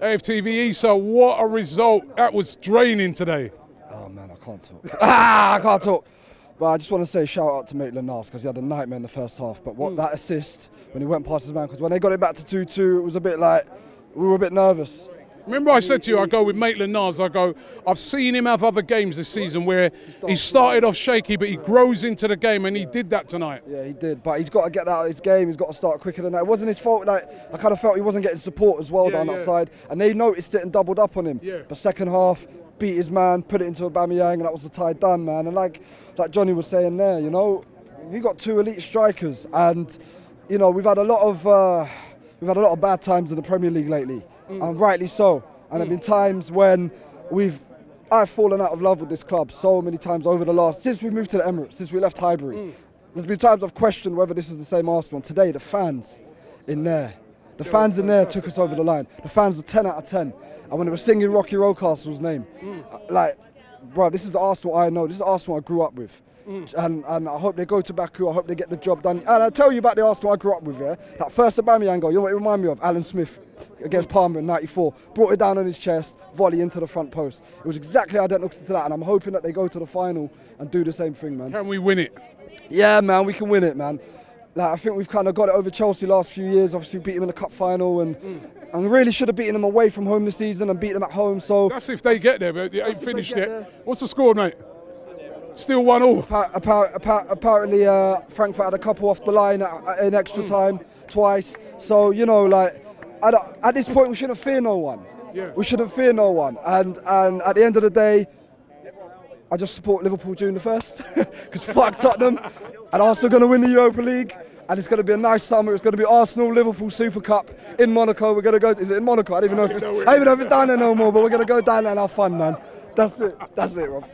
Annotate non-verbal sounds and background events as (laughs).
AFTV Eisa, what a result. That was draining today. Oh man, I can't talk. (laughs) ah, I can't talk. But I just want to say shout out to Maitland Niles because he had a nightmare in the first half. But what that assist when he went past his man, because when they got it back to 2 2, it was a bit like, we were a bit nervous. Remember, I said to you, I go with Maitland Niles. I go, I've seen him have other games this season where he started off shaky, but he grows into the game, and he did that tonight. Yeah, he did. But he's got to get out of his game. He's got to start quicker than that. It wasn't his fault. Like I kind of felt he wasn't getting support as well Yeah, down yeah. that side, and they noticed it and doubled up on him. Yeah. But second half, beat his man, put it into Aubameyang, and that was the tie done, man. And like like Johnny was saying there, you know, we got two elite strikers, and you know we've had a lot of uh, we've had a lot of bad times in the Premier League lately, and rightly so. And there've been times when we've I've fallen out of love with this club so many times over the last since we moved to the Emirates, since we left Highbury. There's been times I've questioned whether this is the same Arsenal. Today, the fans in there, the fans in there took us over the line. The fans were 10 out of 10. And when they were singing Rocky Rocastle's name, uh, like, bro, this is the Arsenal I know. This is the Arsenal I grew up with. Mm. And, and I hope they go to Baku. I hope they get the job done. And I'll tell you about the Arsenal I grew up with, yeah? That first Aubameyang goal, you know what it reminded me of? Alan Smith against Parma in 94. Brought it down on his chest, volley into the front post. It was exactly identical to that. And I'm hoping that they go to the final and do the same thing, man. Can we win it? Yeah, man, we can win it, man. Like, I think we've kind of got it over Chelsea last few years. Obviously, beat them in the cup final, and and really should have beaten them away from home this season and beat them at home. So That's if they get there, but they ain't finished yet. there. What's the score, mate? Still one all. appa- appa- appa- apparently, uh, Frankfurt had a couple off the line in extra time twice. So you know, like at, at this point, we shouldn't fear no one. Yeah. We shouldn't fear no one. And and at the end of the day, I just support Liverpool June the first (laughs) because fuck Tottenham, and Arsenal going to win the Europa League. And it's going to be a nice summer. It's going to be Arsenal Liverpool Super Cup in Monaco. We're going to go. Is it in Monaco? I don't even know if it's. I don't even know if it's down there no more. But we're going to go down there and have fun, man. That's it. That's it, Rob.